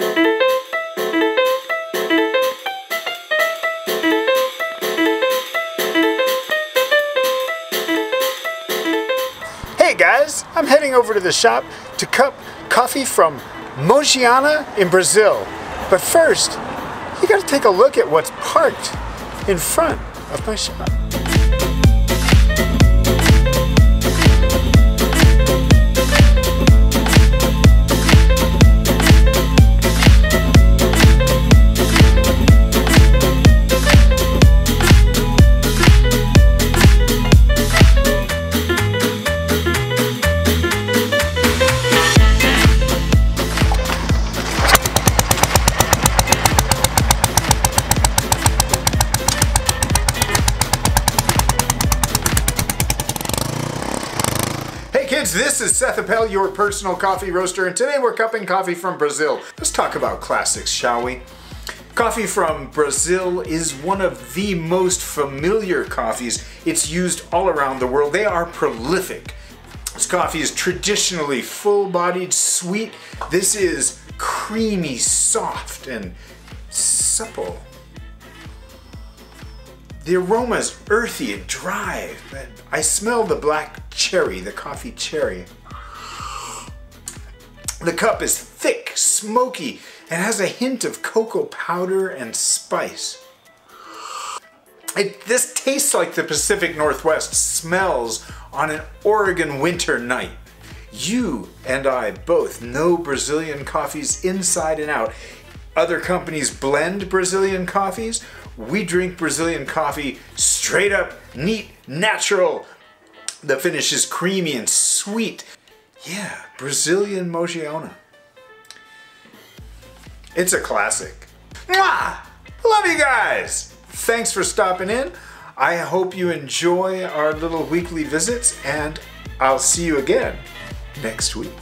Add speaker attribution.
Speaker 1: Hey guys, I'm heading over to the shop to cup coffee from Mogiana in Brazil. But first, you gotta take a look at what's parked in front of my shop. Hey kids, this is Seth Appel, your personal coffee roaster, and today we're cupping coffee from Brazil. Let's talk about classics, shall we? Coffee from Brazil is one of the most familiar coffees. It's used all around the world. They are prolific. This coffee is traditionally full-bodied, sweet. This is creamy, soft, and supple. The aroma is earthy and dry, but I smell the black cherry, the coffee cherry. The cup is thick, smoky, and has a hint of cocoa powder and spice. It, this tastes like the Pacific Northwest smells on an Oregon winter night. You and I both know Brazilian coffees inside and out. Other companies blend Brazilian coffees. We drink Brazilian coffee straight up, neat, natural. The finish is creamy and sweet. Yeah, Brazilian Mogiana. It's a classic. Mwah! Love you guys! Thanks for stopping in. I hope you enjoy our little weekly visits and I'll see you again next week.